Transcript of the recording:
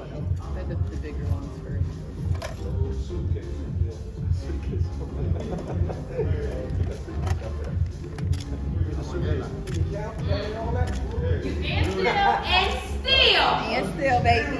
Oh. I took the bigger ones first. you can still and still. And still, baby.